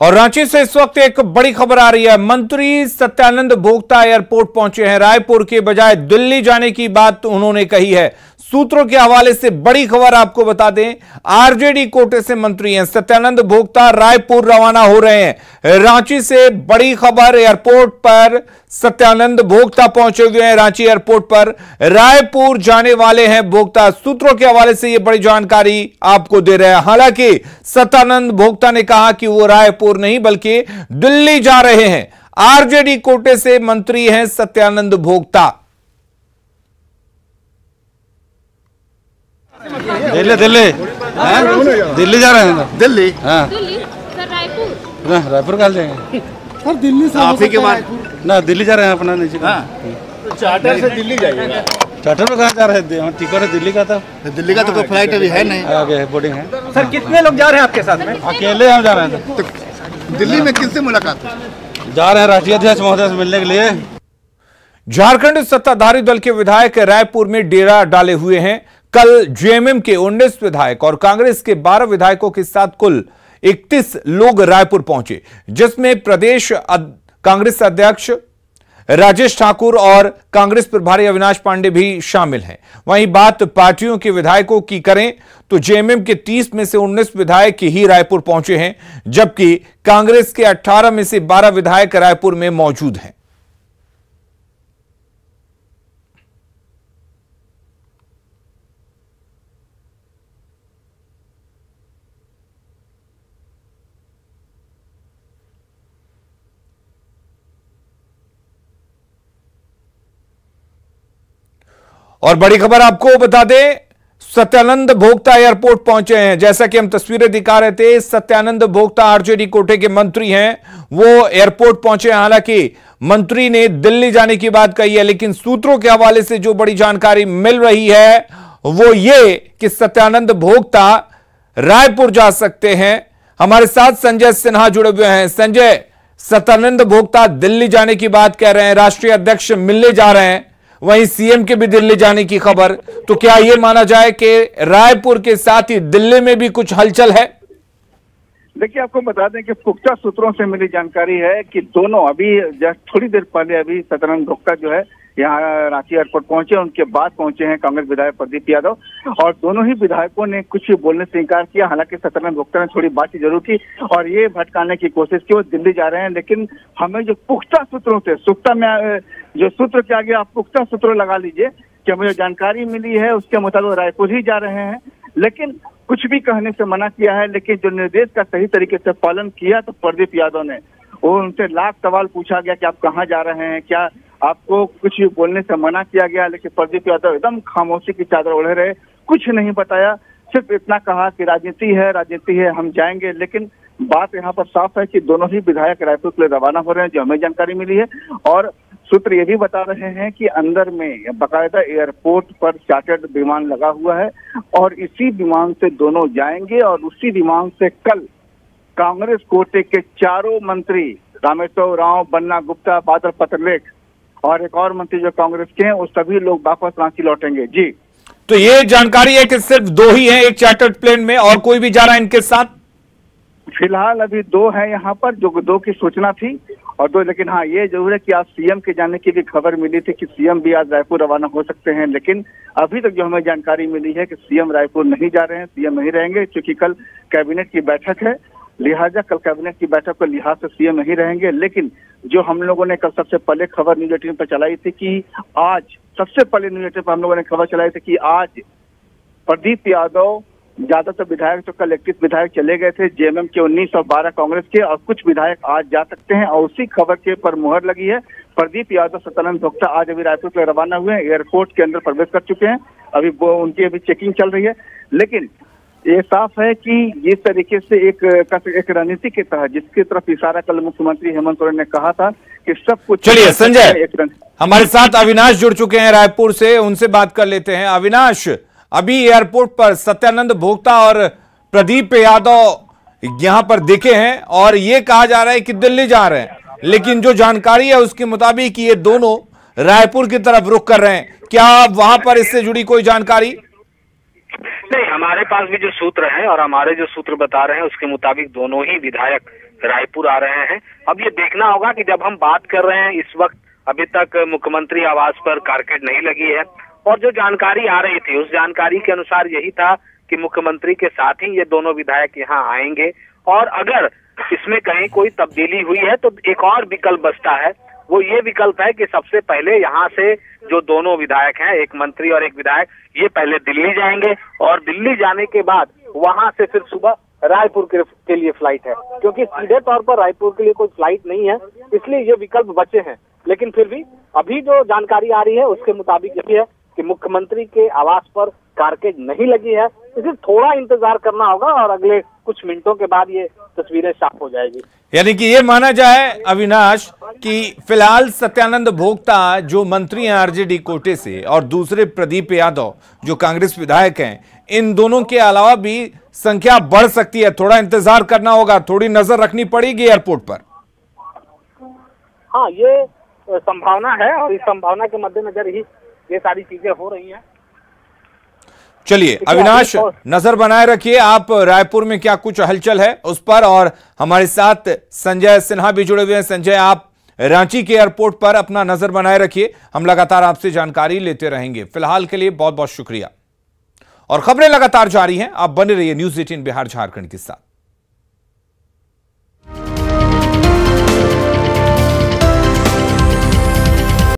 और रांची से इस वक्त एक बड़ी खबर आ रही है। मंत्री सत्यानंद भोक्ता एयरपोर्ट पहुँचे हैं। रायपुर के बजाय दिल्ली जाने की बात उन्होंने कही है। सूत्रों के हवाले से बड़ी खबर आपको बता दें, आरजेडी कोटे से मंत्री हैं, सत्यानंद भोक्ता रायपुर रवाना हो रहे हैं। रांची से बड़ी खबर, एयरपोर्ट पर सत्यानंद भोक्ता पहुँचे हुए हैं, रांची एयरपोर्ट पर रायपुर जाने वाले हैं भोक्ता। सूत्रों के हवाले से यह बड़ी जानकारी आपको दे रहे हैं। हालाँकि सत्यानंद भोक्ता ने कहा कि वो रायपुर नहीं, बल्कि दिल्ली जा रहे हैं। आरजेडी कोटे से मंत्री हैं सत्यानंद भोक्ता। दिल्ली दिल्ली। हैं? दिल्ली जा रहे हैं दिल्ली? हाँ। दिल्ली रायपुर। ना, रायपुर कहा जाएँगे? सर दिल्ली से आप ही के बाद। ना दिल्ली जा रहे हैं अपना नीचे का। चार्टर से दिल्ली जाइएगा। चार्टर में कहाँ जा रहे थे टिकट है दिल्ली का था। दिल्ली का तो कोई फ़्लाइट अभी है नहीं। आगे है बोर्डिंग है। सर कितने लोग जा रहे हैं आपके साथ में? अकेले हम जा रहे थे तो दिल्ली में किससे मुलाकात जा रहे हैं राष्ट्रीय अध्यक्ष महोदय से मिलने के लिए। झारखंड सत्ताधारी दल के विधायक रायपुर में डेरा डाले हुए हैं। कल जेएमएम के 19 विधायक और कांग्रेस के 12 विधायकों के साथ कुल 31 लोग रायपुर पहुँचे, जिसमें प्रदेश कांग्रेस अध्यक्ष राजेश ठाकुर और कांग्रेस प्रभारी अविनाश पांडे भी शामिल हैं। वहीं बात पार्टियों के विधायकों की करें तो जेएमएम के 30 में से 19 विधायक ही रायपुर पहुँचे हैं, जबकि कांग्रेस के 18 में से 12 विधायक रायपुर में मौजूद हैं। और बड़ी खबर आपको बता दें, सत्यानंद भोक्ता एयरपोर्ट पहुँचे हैं। जैसा कि हम तस्वीरें दिखा रहे थे, सत्यानंद भोक्ता आरजेडी कोटे के मंत्री हैं। वो एयरपोर्ट पहुँचे हालाँकि मंत्री ने दिल्ली जाने की बात कही है, लेकिन सूत्रों के हवाले से जो बड़ी जानकारी मिल रही है, वो ये कि सत्यानंद भोक्ता रायपुर जा सकते हैं। हमारे साथ संजय सिन्हा जुड़े हुए हैं। संजय, सत्यानंद भोक्ता दिल्ली जाने की बात कह रहे हैं। राष्ट्रीय अध्यक्ष मिलने जा रहे हैं। वहीं सीएम के भी दिल्ली जाने की खबर। तो क्या यह माना जाए कि रायपुर के साथ ही दिल्ली में भी कुछ हलचल है? देखिए, आपको बता दें कि पुख्ता सूत्रों से मिली जानकारी है कि दोनों अभी थोड़ी देर पहले अभी सतरंग भोक्ता जो है यहाँ रांची एयरपोर्ट पहुँचे, उनके बाद पहुँचे हैं कांग्रेस विधायक प्रदीप यादव। और दोनों ही विधायकों ने कुछ बोलने से इंकार किया। हालाँकि सत्यानंद भोक्ता ने थोड़ी बातचीत ज़रूर की और ये भटकाने की कोशिश की। वो दिल्ली जा रहे हैं, लेकिन हमें जो पुख्ता सूत्रों से सुख्ता में जो सूत्र के आगे आप पुख्ता सूत्र लगा लीजिए कि हमें जो जानकारी मिली है, उसके मुताबिक रायपुर ही जा रहे हैं। लेकिन कुछ भी कहने से मना किया है, लेकिन जो निर्देश का सही तरीके से पालन किया तो प्रदीप यादव ने। वो उनसे लाख सवाल पूछा गया कि आप कहाँ जा रहे हैं, क्या आपको कुछ बोलने से मना किया गया, लेकिन प्रदीप यादव एकदम खामोशी की चादर ओढ़े रहे। कुछ नहीं बताया, सिर्फ़ इतना कहा कि राजनीति है राजनीति है, हम जाएँगे। लेकिन बात यहाँ पर साफ़ है कि दोनों ही विधायक रायपुर के लिए रवाना हो रहे हैं, जो हमें जानकारी मिली है। और सूत्र ये भी बता रहे हैं कि अंदर में बकायदा एयरपोर्ट पर चार्टर्ड विमान लगा हुआ है और इसी विमान से दोनों जाएँगे और उसी विमान से कल कांग्रेस कोटे के चारों मंत्री रामेश्वर राव, बन्ना गुप्ता, बादल पत्रलेख और एक और मंत्री जो कांग्रेस के हैं वो सभी लोग वापस रांची लौटेंगे। जी। तो ये जानकारी है कि सिर्फ़ दो ही हैं एक चार्टर्ड प्लेन में और कोई भी जा रहा है इनके साथ? फ़िलहाल अभी दो है यहाँ पर जो दो की सूचना थी और दो लेकिन हाँ ये ज़रूर है कि आज सीएम के जाने की भी खबर मिली थी कि सीएम भी आज रायपुर रवाना हो सकते हैं लेकिन अभी तक जो हमें जानकारी मिली है कि सीएम रायपुर नहीं जा रहे हैं सीएम नहीं रहेंगे क्योंकि कल कैबिनेट की बैठक है लिहाजा कल कैबिनेट की बैठक पर लिहाज से सीएम नहीं रहेंगे, लेकिन जो हम लोगों ने कल सबसे पहले खबर न्यूज़ एटीन पर चलाई थी कि आज, सबसे पहले न्यूज़ एटीन पर हम लोगों ने खबर चलाई थी कि आज प्रदीप यादव, ज़्यादातर विधायक तो कल इक्कीस विधायक चले गए थे, जेएमएम के उन्नीस और बारह कांग्रेस के, और कुछ विधायक आज जा सकते हैं, और उसी खबर के पर मुहर लगी है। प्रदीप यादव सत्यानंद भोक्ता आज अभी रायपुर के रवाना हुए हैं, एयरपोर्ट के अंदर प्रवेश कर चुके हैं। अभी वो, उनकी अभी चेकिंग चल रही है। लेकिन ये साफ़ है कि जिस तरीके से एक एक रणनीति के तहत जिसकी तरफ़ इशारा कल मुख्यमंत्री हेमंत सोरेन ने कहा था कि सब कुछ चलिए संजय हमारे साथ अविनाश जुड़ चुके हैं रायपुर से उनसे बात कर लेते हैं। अविनाश अभी एयरपोर्ट पर सत्यानंद भोक्ता और प्रदीप यादव यहाँ पर दिखे हैं और ये कहा जा रहा है कि दिल्ली जा रहे हैं। लेकिन जो जानकारी है उसके मुताबिक ये दोनों रायपुर की तरफ़ रुख कर रहे हैं। क्या वहाँ पर इससे जुड़ी कोई जानकारी? नहीं, हमारे पास भी जो सूत्र हैं और हमारे जो सूत्र बता रहे हैं, उसके मुताबिक दोनों ही विधायक रायपुर आ रहे हैं। अब ये देखना होगा कि जब हम बात कर रहे हैं, इस वक्त अभी तक मुख्यमंत्री आवास पर कारकेट नहीं लगी है। और जो जानकारी आ रही थी, उस जानकारी के अनुसार यही था कि मुख्यमंत्री के साथ ही ये दोनों विधायक यहाँ आएँगे। और अगर इसमें कहीं कोई तब्दीली हुई है तो एक और विकल्प बचता है। वो ये विकल्प है कि सबसे पहले यहाँ से जो दोनों विधायक हैं एक मंत्री और एक विधायक ये पहले दिल्ली जाएँगे और दिल्ली जाने के बाद वहाँ से फिर सुबह रायपुर के, के लिए फ़्लाइट है। क्योंकि सीधे तौर पर रायपुर के लिए कोई फ़्लाइट नहीं है इसलिए ये विकल्प बचे हैं। लेकिन फिर भी अभी जो जानकारी आ रही है उसके मुताबिक यही है कि मुख्यमंत्री के आवास पर कारकेज नहीं लगी है। इसे थोड़ा इंतज़ार करना होगा और अगले कुछ मिनटों के बाद ये तस्वीरें साफ़ हो जाएगी। यानी कि ये माना जाए अविनाश कि फ़िलहाल सत्यानंद भोक्ता जो मंत्री हैं आरजेडी कोटे से और दूसरे प्रदीप यादव जो कांग्रेस विधायक हैं इन दोनों के अलावा भी संख्या बढ़ सकती है। थोड़ा इंतज़ार करना होगा थोड़ी नज़र रखनी पड़ेगी एयरपोर्ट पर। हाँ ये संभावना है और इस संभावना के मद्देनजर ही ये सारी चीज़ें हो रही हैं। चलिए अविनाश नज़र बनाए रखिए आप रायपुर में क्या कुछ हलचल है उस पर और हमारे साथ संजय सिन्हा भी जुड़े हुए हैं। संजय आप रांची के एयरपोर्ट पर अपना नज़र बनाए रखिए। हम लगातार आपसे जानकारी लेते रहेंगे। फ़िलहाल के लिए बहुत बहुत शुक्रिया। और खबरें लगातार जारी हैं। आप बने रहिए न्यूज़ एटीन बिहार झारखंड के साथ।